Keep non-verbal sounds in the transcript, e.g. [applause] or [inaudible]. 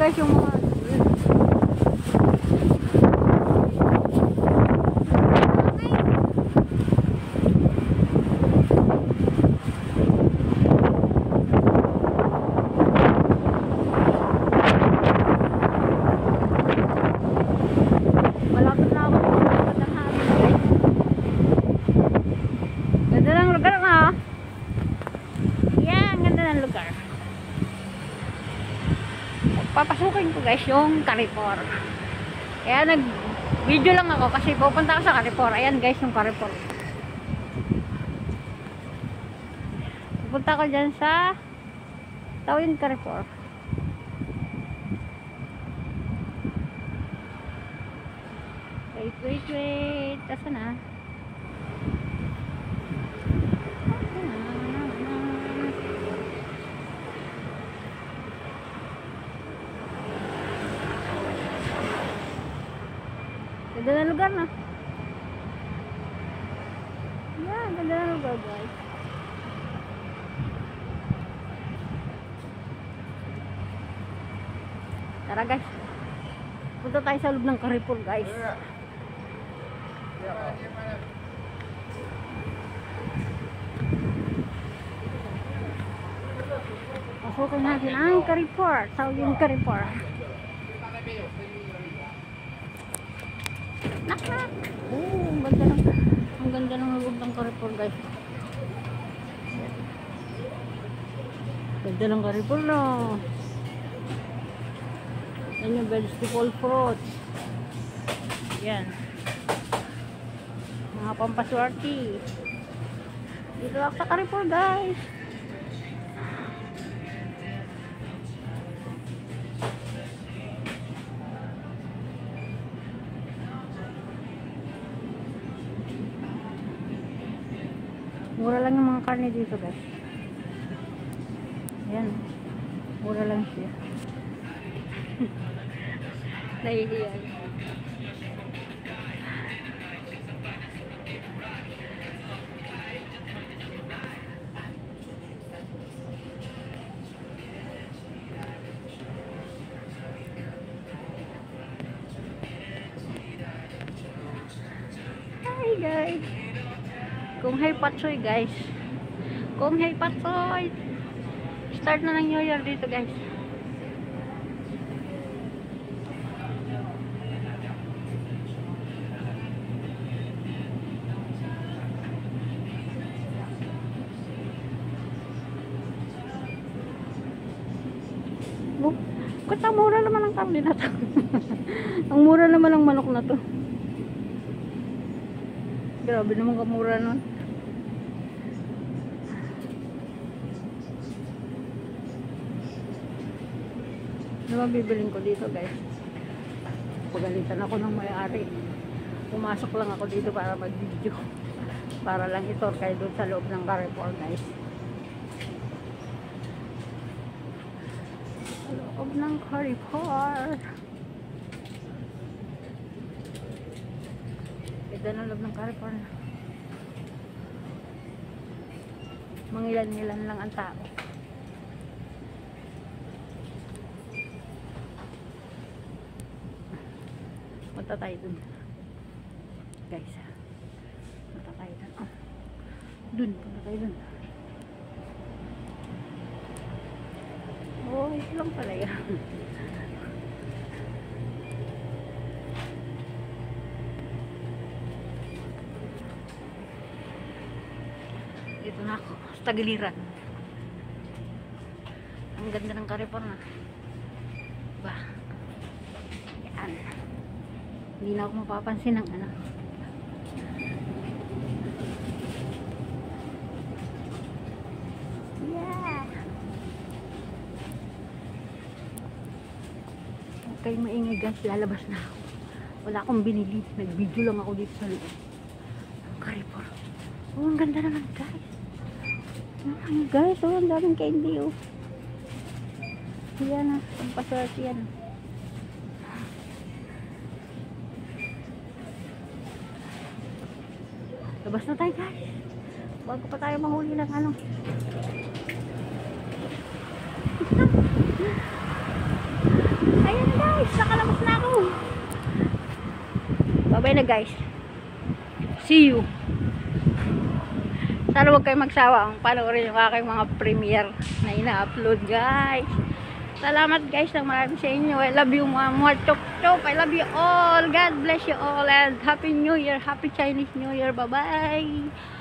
代表も。Papasukin ko guys yung Carrefour. Kaya nag video lang ako kasi pupunta ako sa Carrefour. Ayan guys yung Carrefour. Pupunta ko dyan sa Tawin Carrefour. Wait, wait, wait. Asa na? Ganda na lugar na. Yan, ganda na lugar guys. Tara guys. Punta tayo sa loob ng Carrefour guys. Pasukin natin ang Carrefour. Saudin Carrefour. Nakak! Oh, ang ganda ng ang ganda ng loob ng Carrefour guys. Ganda ng Carrefour no. Yan yung vegetable fruits. Yan. Mga pampaswerte. Dito ako sa Carrefour guys. Mura lang yung mga karne dito guys. Ayan. Mura lang siya. Nahihiya. Hi guys. Kung hay patsoy guys. Kung hay patsoy. Start na ng New Year dito guys. Oh, Kut, ang mura naman ang karne na to. [laughs] ang mura naman ang manok na to. Grabe naman kamura nun. Ano bibiling ko dito guys? Pagalitan ako ng may-ari. Pumasok lang ako dito para mag-video. [laughs] Para lang ito kayo doon sa loob ng Carrefour guys. Sa loob ng Carrefour. Ganda ng loob ng Carrefour. Mangilan-ngilan lang ang tao. Punta tayo dun. Guys. Punta tayo dun. Oh. Dun, punta tayo dun. Oh, ito lang pala yan. [laughs] Dito na ako. Sa tagiliran. Ang ganda ng Carrefour na. Ba. Yan. Hindi na ako mapapansin ng ano. Yeah. Okay, maingay guys. Lalabas na ako. Wala akong binili. Nag-video lang ako dito sa loob. Ang Carrefour. Oh, ang ganda naman guys. Ah, guys, oh, ang daming candy, oh. Yan, ah. Pampaswerte yan. Labas na tayo guys. Bago pa tayo mahuli ng ano. [laughs] Ayan guys, nakalabas na ako. Bye bye na guys. See you. Sana huwag kayo magsawa ang panoorin yung aking mga premiere na ina-upload guys. Salamat guys ng marami sa inyo. I love you mga mga chok chok. I love you all. God bless you all and Happy New Year. Happy Chinese New Year. Bye-bye.